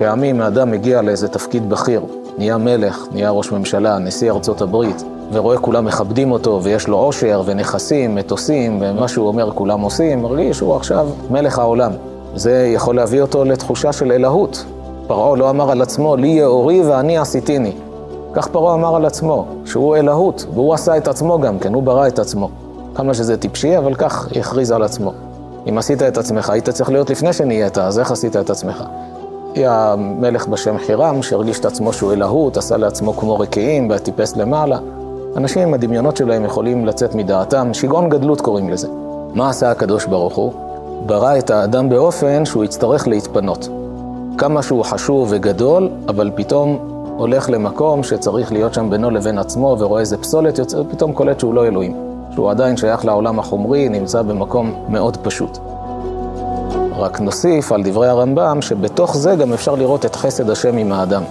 פעמים האדם מגיע לאיזה תפקיד בכיר, נהיה מלך, נהיה ראש ממשלה, נשיא ארצות הברית, ורואה כולם מכבדים אותו, ויש לו עושר ונכסים, מטוסים, ומה שהוא אומר כולם עושים, מרגיש שהוא עכשיו מלך העולם. זה יכול להביא אותו לתחושה של אלוהות. פרעה לא אמר על עצמו, לי יאורי ואני עשיתיני. כך פרעה אמר על עצמו, שהוא אלוהות, והוא עשה את עצמו גם כן, הוא ברא את עצמו. כמה שזה טיפשי, אבל כך הכריז על עצמו. אם עשית את עצמך, היית צריך להיות לפני שנהיית, אז איך עשית את עצמך? היה מלך בשם חירם, שהרגיש את עצמו שהוא אלוהות, עשה לעצמו כמו רקיעים וטיפס למעלה. אנשים עם הדמיונות שלהם יכולים לצאת מדעתם, שיגעון גדלות קוראים לזה. מה עשה הקדוש ברוך הוא? ברא את האדם באופן שהוא יצטרך להתפנות. כמה שהוא חשוב וגדול, אבל פתאום הולך למקום שצריך להיות שם בינו לבין עצמו ורואה איזה פסולת יוצא, ופתאום קולט שהוא לא אלוהים. שהוא עדיין שייך לעולם החומרי, נמצא במקום מאוד פשוט. רק נוסיף על דברי הרמב"ם, שבתוך זה גם אפשר לראות את חסד השם עם האדם.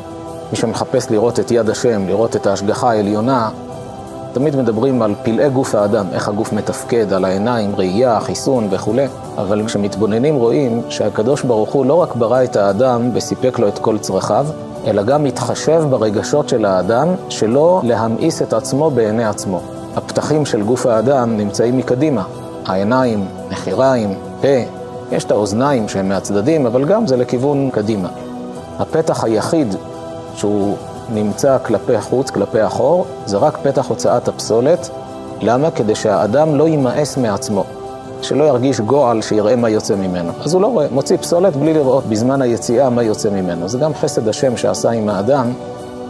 מי שמחפש לראות את יד השם, לראות את ההשגחה העליונה, תמיד מדברים על פלאי גוף האדם, איך הגוף מתפקד, על העיניים, ראייה, חיסון וכולי, אבל כשמתבוננים רואים שהקדוש ברוך הוא לא רק ברא את האדם וסיפק לו את כל צרכיו, אלא גם מתחשב ברגשות של האדם, שלא להמאיס את עצמו בעיני עצמו. הפתחים של גוף האדם נמצאים מקדימה, העיניים, נחיריים, פה, יש את האוזניים שהן מהצדדים, אבל גם זה לכיוון קדימה. הפתח היחיד שהוא נמצא כלפי חוץ, כלפי אחור, זה רק פתח הוצאת הפסולת. למה? כדי שהאדם לא יימאס מעצמו, שלא ירגיש גועל שיראה מה יוצא ממנו. אז הוא לא רואה, מוציא פסולת בלי לראות בזמן היציאה מה יוצא ממנו. זה גם חסד השם שעשה עם האדם,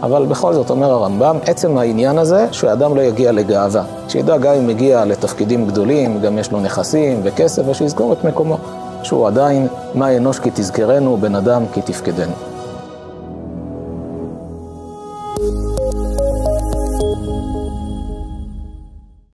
אבל בכל זאת, אומר הרמב"ם, עצם העניין הזה, שהאדם לא יגיע לגאווה. שידע גם אם מגיע לתפקידים גדולים, גם יש לו נכסים וכסף, ושיזכור את מקומו. שהוא עדיין, מה אנוש כי תזכרנו, בן אדם כי תפקדנו.